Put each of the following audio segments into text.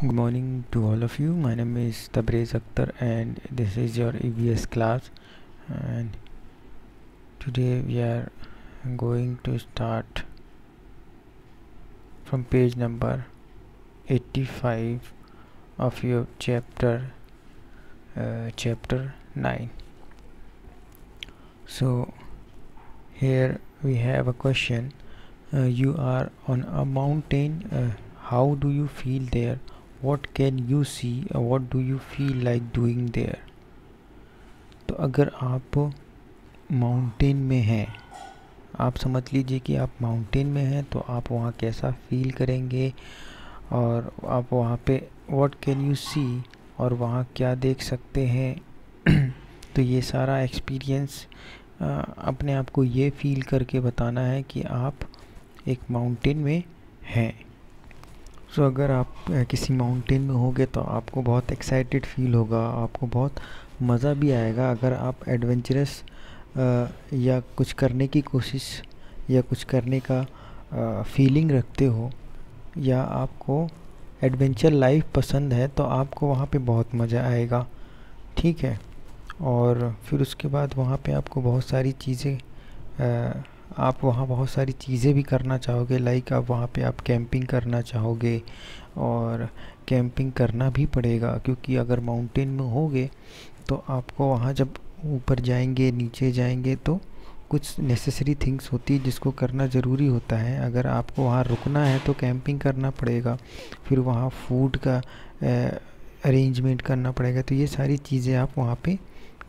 Good morning to all of you. My name is Tabrez Akhtar and this is your EVS class. And today we are going to start from page number 85 of your chapter uh, chapter 9 so here we have a question. Uh, you are on a mountain. Uh, how do you feel there can you see or what do you feel like doing there? तो अगर आप mountain में हैं, आप समझ लीजिए कि आप माउंटेन में हैं तो आप वहाँ कैसा फील करेंगे और आप वहाँ पे व्हाट कैन यू सी और वहाँ क्या देख सकते हैं तो ये सारा एक्सपीरियंस अपने आप को ये फील करके बताना है कि आप एक माउंटेन में हैं। सो अगर आप किसी माउंटेन में होगे तो आपको बहुत एक्साइटेड फील होगा, आपको बहुत मज़ा भी आएगा। अगर आप एडवेंचरस या कुछ करने की कोशिश, या कुछ करने का फीलिंग रखते हो, या आपको एडवेंचर लाइफ पसंद है तो आपको वहाँ पे बहुत मज़ा आएगा। ठीक है? और फिर उसके बाद वहाँ पे आपको बहुत सारी चीज़ें आप वहाँ बहुत सारी चीज़ें भी करना चाहोगे लाइक आप वहाँ पे आप कैंपिंग करना चाहोगे और कैंपिंग करना भी पड़ेगा क्योंकि अगर माउंटेन में होगे तो आपको वहाँ जब ऊपर जाएँगे, नीचे जाएँगे तो कुछ नेसेसरी थिंग्स होती है जिसको करना ज़रूरी होता है। अगर आपको वहाँ रुकना है तो कैंपिंग करना पड़ेगा, फिर वहाँ फ़ूड का अरेंजमेंट करना पड़ेगा तो ये सारी चीज़ें आप वहाँ पे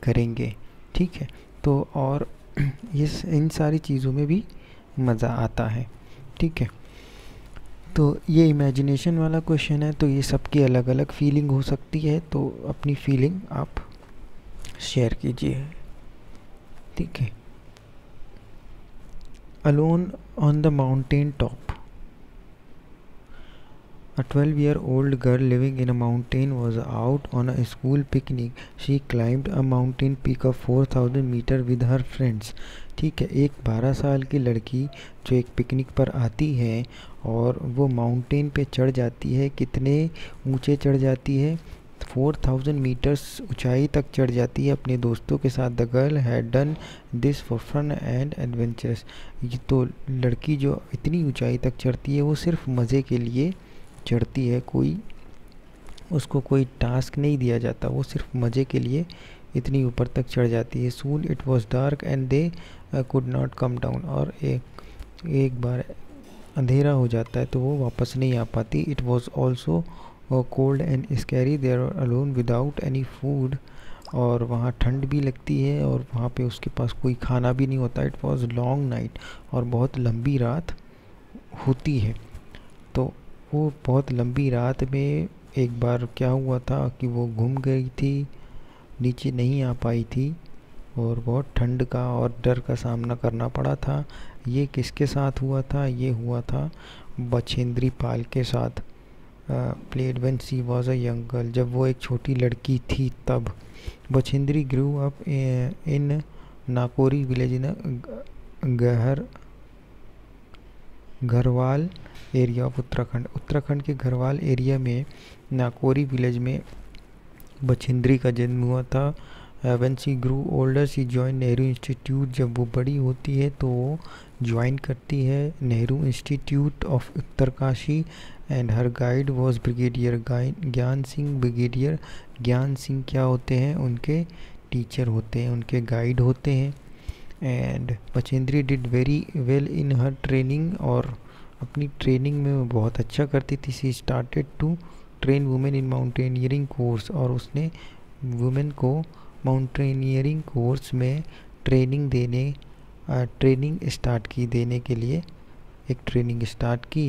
करेंगे, ठीक है? तो और ये इन सारी चीज़ों में भी मज़ा आता है, ठीक है? तो ये इमेजिनेशन वाला क्वेश्चन है तो ये सबकी अलग अलग फीलिंग हो सकती है तो अपनी फीलिंग आप शेयर कीजिए, ठीक है? Alone on the mountain top A 12 year old girl living in a mountain was out on a school picnic. She climbed a mountain peak of 4000 meter with her friends. ठीक है, एक 12 साल की लड़की जो एक पिकनिक पर आती है और वो माउंटेन पे चढ़ जाती है, कितने ऊँचे चढ़ जाती है 4000 मीटर्स ऊंचाई तक चढ़ जाती है अपने दोस्तों के साथ the girl had done this for fun and adventurous ये तो लड़की जो इतनी ऊंचाई तक चढ़ती है, वो सिर्फ़ मज़े के लिए चढ़ती है, कोई उसको कोई टास्क नहीं दिया जाता, वो सिर्फ़ मज़े के लिए इतनी ऊपर तक चढ़ जाती है। Soon it was dark and they could not come down और एक एक बार अंधेरा हो जाता है तो वो वापस नहीं आ पाती। It was also cold and scary there alone without any food और वहाँ ठंड भी लगती है और वहाँ पे उसके पास कोई खाना भी नहीं होता। इट वॉज़ लॉन्ग नाइट और बहुत लंबी रात होती है। तो वो बहुत लंबी रात में एक बार क्या हुआ था कि वो घूम गई थी, नीचे नहीं आ पाई थी और बहुत ठंड का और डर का सामना करना पड़ा था। ये किसके साथ हुआ था? ये हुआ था बछेंद्री पाल के साथ। Played one she was a young girl. जब वो एक छोटी लड़की थी तब Bachendri grew up in Nakuri village in गहर घरवाल एरिया ऑफ़ उत्तराखंड। उत्तराखंड के घरवाल एरिया में नाकोरी विलेज में बछिंद्री का जन्म हुआ था। When she grew older she join Nehru Institute जब वो बड़ी होती है तो वो ज्वाइन करती है Nehru Institute of Uttarkashi. And her guide was brigadier Gyan Singh brigadier ज्ञान सिंह क्या होते हैं? उनके टीचर होते हैं, उनके गाइड होते हैं। And Bachendri did very well in her training और अपनी ट्रेनिंग में वो बहुत अच्छा करती थी। She started to train women in mountaineering course और उसने वुमेन को माउंटेनियरिंग कोर्स में ट्रेनिंग देने ट्रेनिंग स्टार्ट की देने के लिए, एक ट्रेनिंग स्टार्ट की।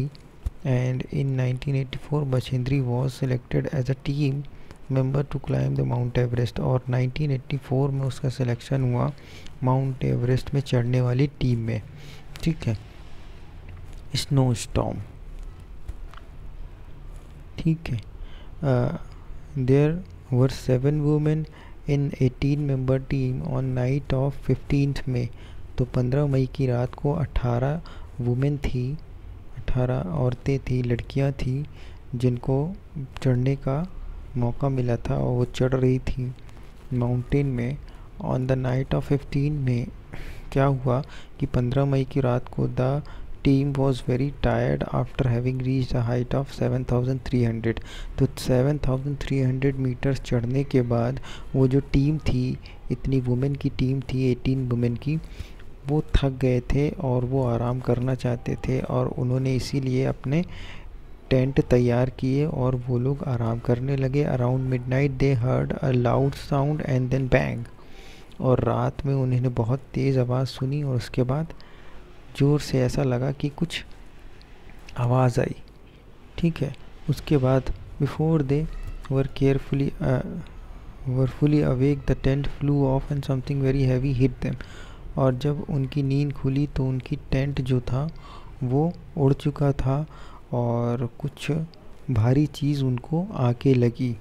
And in 1984 Bachendri was selected as a team member to climb the Mount Everest और 1984 में उसका सिलेक्शन हुआ माउंट एवरेस्ट में चढ़ने वाली टीम में। ठीक है? स्नो स्टॉम ठीक है? There were seven women in 18 member team on night of fifteen में तो 15 मई की रात को 18 वुमेन थी 18 औरतें थी, लड़कियाँ थी, जिनको चढ़ने का मौका मिला था और वो चढ़ रही थी माउंटेन में। ऑन द नाइट ऑफ़ 15 में क्या हुआ कि 15 मई की रात को the team was very tired after having reach the height of 7300 तो 7300 मीटर्स चढ़ने के बाद वो जो टीम थी, इतनी वुमेन की टीम थी 18 वुमेन की, वो थक गए थे और वो आराम करना चाहते थे और उन्होंने इसीलिए अपने टेंट तैयार किए और वो लोग आराम करने लगे। Around midnight they heard a loud sound and then bang और रात में उन्होंने बहुत तेज़ आवाज़ सुनी और उसके बाद ज़ोर से ऐसा लगा कि कुछ आवाज़ आई। ठीक है, उसके बाद before they were carefully were fully awake the tent flew off and something very heavy hit them और जब उनकी नींद खुली तो उनकी टेंट जो था वो उड़ चुका था। और कुछ भारी चीज़ उनको आके लगी।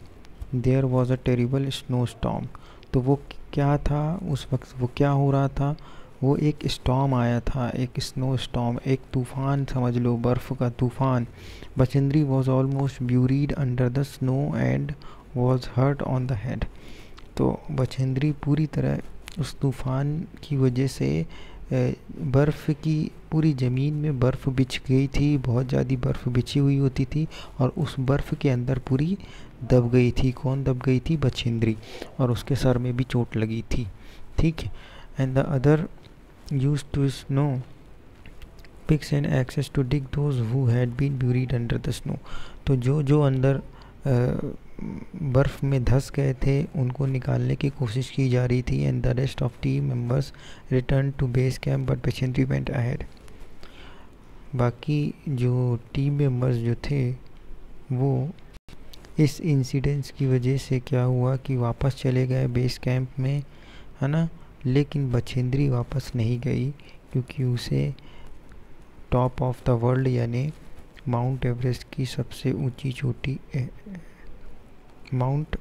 There was a terrible snow storm तो वो क्या था? उस वक्त वो क्या हो रहा था? वो एक स्टॉम आया था, एक स्नो स्टॉम एक तूफ़ान, समझ लो, बर्फ़ का तूफ़ान। Bachendri was almost buried under the snow and was hurt on the head तो बचेंद्री पूरी तरह उस तूफ़ान की वजह से बर्फ़ की पूरी ज़मीन में बर्फ़ बिछ गई थी, बहुत ज़्यादा बर्फ़ बिछी हुई होती थी और उस बर्फ़ के अंदर पूरी दब गई थी। कौन दब गई थी? बछिंद्री। और उसके सर में भी चोट लगी थी। ठीक? है and the other use to snow picks and axes to dig those who had been buried under the snow तो जो जो अंदर बर्फ़ में धस गए थे। उनको निकालने की कोशिश की जा रही थी and the rest of team members return to base camp but Bachendri went ahead बाकी जो टीम मेंबर्स जो थे, वो इस इंसिडेंस की वजह से क्या हुआ कि वापस चले गए बेस कैंप में, है ना? लेकिन बछेंद्री वापस नहीं गई, क्योंकि उसे टॉप ऑफ़ द वर्ल्ड यानी माउंट एवरेस्ट की सबसे ऊँची चोटी माउंट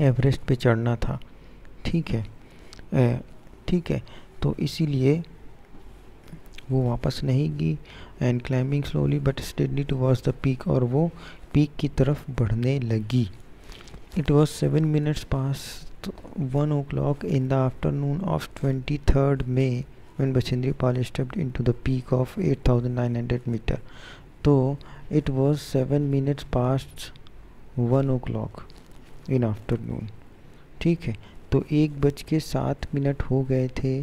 एवरेस्ट पे चढ़ना था। ठीक है? ठीक है? तो इसीलिए वो वापस नहीं गई and climbing slowly but steadily towards the peak और वो पीक की तरफ़ बढ़ने लगी। It was seven minutes pass one o'clock in the afternoon of twenty third May when Bachendri Pal stepped into the peak of 8900 meter तो it was 7 minutes past 1 o'clock in afternoon ठीक है तो एक बज के सात मिनट हो गए थे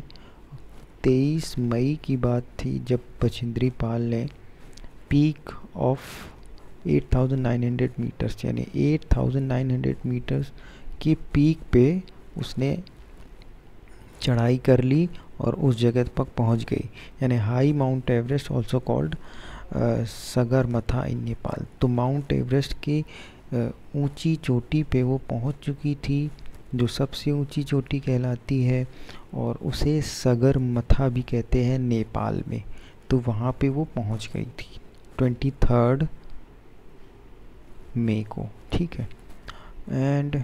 तेईस मई की बात थी जब बछिंद्री पाल ने पीक ऑफ़ 8900 मीटर्स यानी 8900 मीटर्स की पीक पे उसने चढ़ाई कर ली और उस जगह तक पहुँच गई। यानी high Mount Everest also called Sagarmatha in Nepal. तो माउंट एवरेस्ट की ऊँची चोटी पे वो पहुँच चुकी थी, जो सबसे ऊँची चोटी कहलाती है, और उसे सगरमथा भी कहते हैं नेपाल में। तो वहाँ पे वो पहुँच गई थी ट्वेंटी थर्ड मे को। ठीक है। And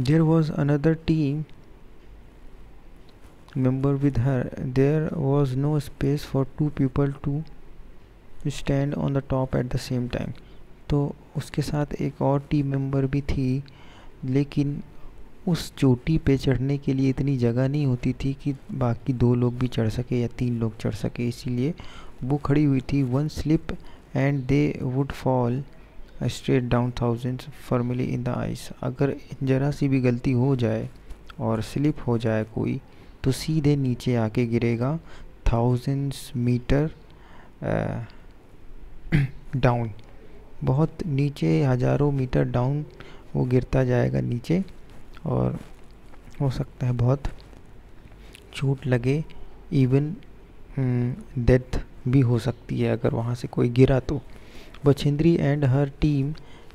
there was another team member with her. There was no space for two people to stand on the top at the same time. तो उसके साथ एक और टीम मेंबर भी थी, लेकिन उस चोटी पे चढ़ने के लिए इतनी जगह नहीं होती थी कि बाकी दो लोग भी चढ़ सके या तीन लोग चढ़ सके इसीलिए वो खड़ी हुई थी one slip and they would fall straight down thousand formally in the ice अगर ज़रा सी भी गलती हो जाए और स्लिप हो जाए कोई तो सीधे नीचे आके गिरेगा। थाउजेंड्स मीटर डाउन बहुत नीचे, हज़ारों मीटर डाउन वो गिरता जाएगा नीचे और हो सकता है बहुत चोट लगे। इवन डेथ भी हो सकती है अगर वहाँ से कोई गिरा तो। Bachendri and her team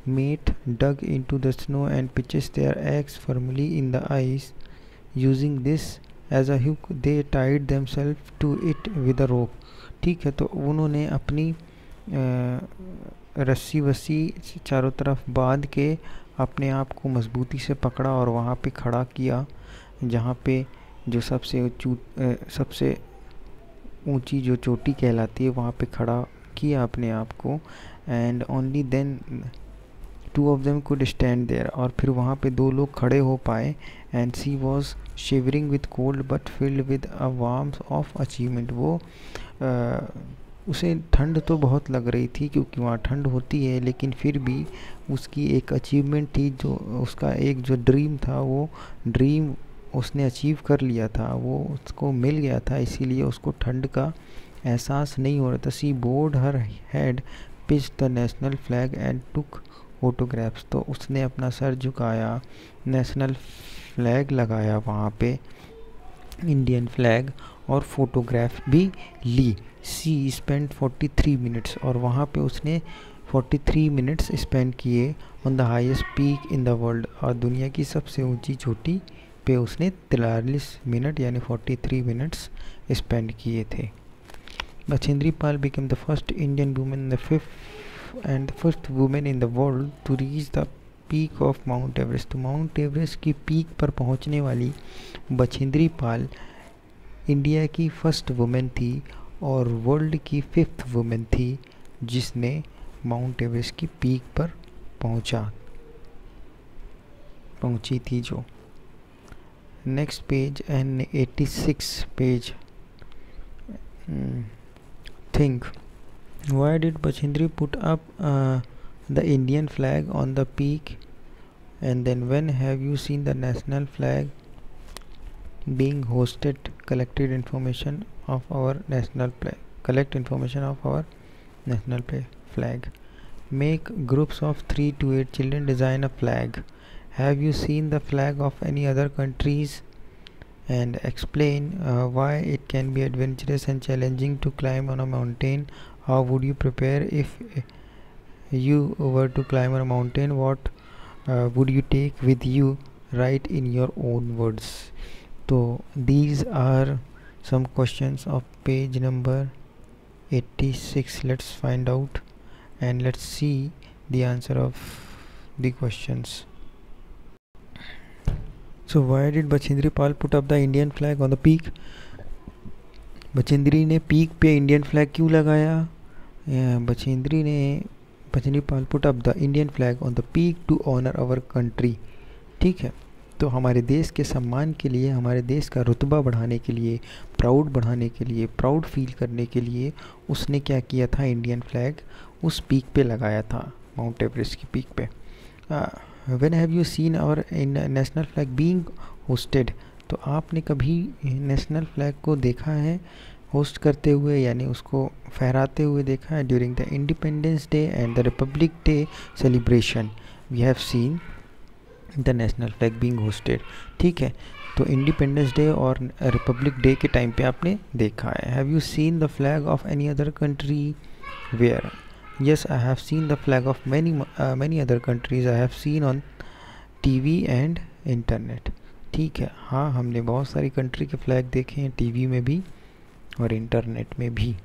mate dug into the snow and pitches their axes firmly in the ice using this as a hook they tied them self to it with a rope ठीक है तो उन्होंने अपनी रस्सी वस्सी चारों तरफ़ बाँध के अपने आप को मजबूती से पकड़ा और वहाँ पे खड़ा किया, जहाँ पे जो सबसे ऊँचू सबसे ऊँची जो चोटी कहलाती है, वहाँ पे खड़ा किया अपने आप को। And only then two of them could stand there और फिर वहाँ पे दो लोग खड़े हो पाए and she was shivering with cold but filled with a warm of achievement वो आ, उसे ठंड तो बहुत लग रही थी क्योंकि वहाँ ठंड होती है लेकिन फिर भी उसकी एक अचीवमेंट थी जो उसका एक जो ड्रीम था वो ड्रीम उसने अचीव कर लिया था वो उसको मिल गया था इसीलिए उसको ठंड का एहसास नहीं हो रहा था। She board her head pitch the national flag and took photographs तो उसने अपना सर झुकाया, नेशनल फ्लैग लगाया वहाँ पे, इंडियन फ्लैग, और फोटोग्राफ भी ली। सी स्पेंड 43 मिनट्स, और वहाँ पे उसने 43 मिनट्स स्पेंड किए on the highest peak in the world, और दुनिया की सबसे ऊँची चोटी पे उसने तिरालीस मिनट, यानी 43 मिनट्स स्पेंड किए थे। Bachendri Pal become the first Indian women the fifth and first women in the world to reach the peak of Mount Everest तो माउंट एवरेस्ट की पीक पर पहुँचने वाली बछेंद्री पाल इंडिया की फ़र्स्ट वुमेन थी और वर्ल्ड की फिफ्थ वुमेन थी जिसने माउंट एवरेस्ट की पीक पर पहुँचा, पहुँची थी जो। Next page an eighty six page think Why did Bachindri put up uh, the Indian flag on the peak? And then when have you seen the national flag being hosted? Collected information of our national flag. Collect information of our national flag. Make groups of three to eight children design a flag. Have you seen the flag of any other countries? and explain uh, why it can be adventurous and challenging to climb on a mountain how would you prepare if you were to climb a mountain? What uh, would you take with you? Write in your own words. So these are some questions of page number 86 let's find out and let's see the answer of the questions. So why did Bachindri Pal put up the Indian flag on the peak Bachendri ने peak पे Indian flag क्यों लगाया? बचेंद्री ने, Bachendri Pal put up the Indian flag on the peak to honour our country ठीक है? तो हमारे देश के सम्मान के लिए, हमारे देश का रुतबा बढ़ाने के लिए प्राउड बढ़ाने के लिए प्राउड फील करने के लिए उसने क्या किया था इंडियन फ्लैग उस पीक पे लगाया था माउंट एवरेस्ट की पीक पे। When have you seen our national flag being hoisted तो आपने कभी नेशनल फ्लैग को देखा है? होस्ट करते हुए यानी उसको फहराते हुए देखा है? During the Independence Day and the Republic Day celebration we have seen the national flag being hoisted ठीक है तो इंडिपेंडेंस डे और रिपब्लिक डे के टाइम पे आपने देखा है। Have you seen the flag of any other country where yes I have seen the flag of many uh, other countries I have seen on tv and internet. ठीक है। हाँ हमने बहुत सारी कंट्री के फ्लैग देखे हैं टीवी में भी और इंटरनेट में भी।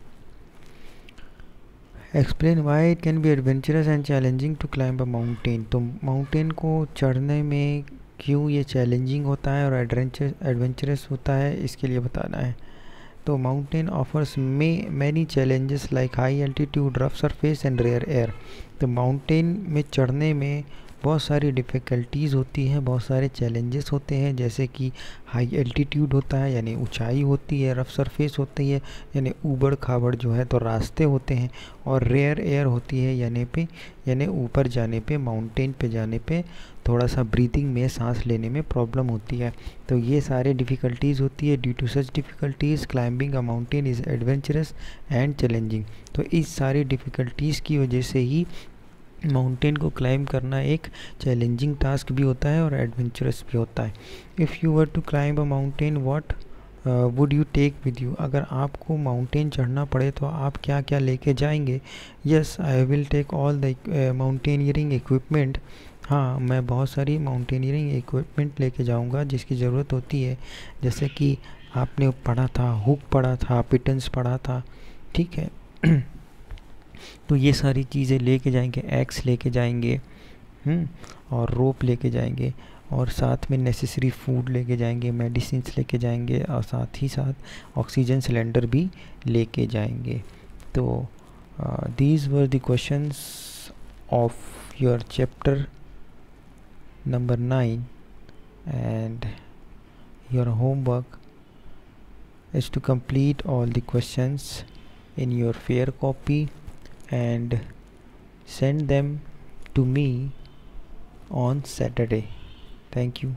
Explain why it can be adventurous and challenging to climb a mountain तो माउंटेन को चढ़ने में क्यों ये चैलेंजिंग होता है और एडवेंचर एडवेंचरस होता है, इसके लिए बताना है। तो mountain offers may many challenges like high altitude rough surface and rare air तो माउंटेन में चढ़ने में बहुत सारी डिफ़िकल्टीज़ होती हैं, बहुत सारे चैलेंजेस होते हैं, जैसे कि हाई एल्टीट्यूड होता है, यानी ऊंचाई होती है रफ सरफेस होती है, यानी ऊबड़ खाबड़ जो है तो रास्ते होते हैं और रेयर एयर होती है, यानी पे, यानी ऊपर जाने पे माउंटेन पे जाने पे थोड़ा सा ब्रीथिंग में सांस लेने में प्रॉब्लम होती है। तो ये सारे डिफ़िकल्टीज़ होती है due to such difficulties climbing a mountain is adventurous and challenging तो इस सारी डिफ़िकल्टीज़ की वजह से ही माउंटेन को क्लाइंब करना एक चैलेंजिंग टास्क भी होता है और एडवेंचरस भी होता है। If you were to climb a mountain what would you take with you अगर आपको माउंटेन चढ़ना पड़े तो आप क्या क्या लेके जाएँगे? Yes I will take all the mountaineering equipment हाँ मैं बहुत सारी माउंटेनियरिंग इक्विपमेंट लेके जाऊँगा, जिसकी ज़रूरत होती है। जैसे कि आपने पढ़ा था हुक पढ़ा था पिटन्स पढ़ा था, ठीक है? तो ये सारी चीज़ें लेके जाएँगे एक्स लेके जाएँगे हुँ? और रोप ले लेके जाएँगे, और साथ में नेसेसरी फ़ूड लेके जाएँगे मेडिसिन लेके जाएँगे, और साथ ही साथ ऑक्सीजन सिलेंडर भी लेके जाएँगे तो these were questions of your chapter number nine and your homework is to complete all the question in your fair copy and send them to me on Saturday. Thank you.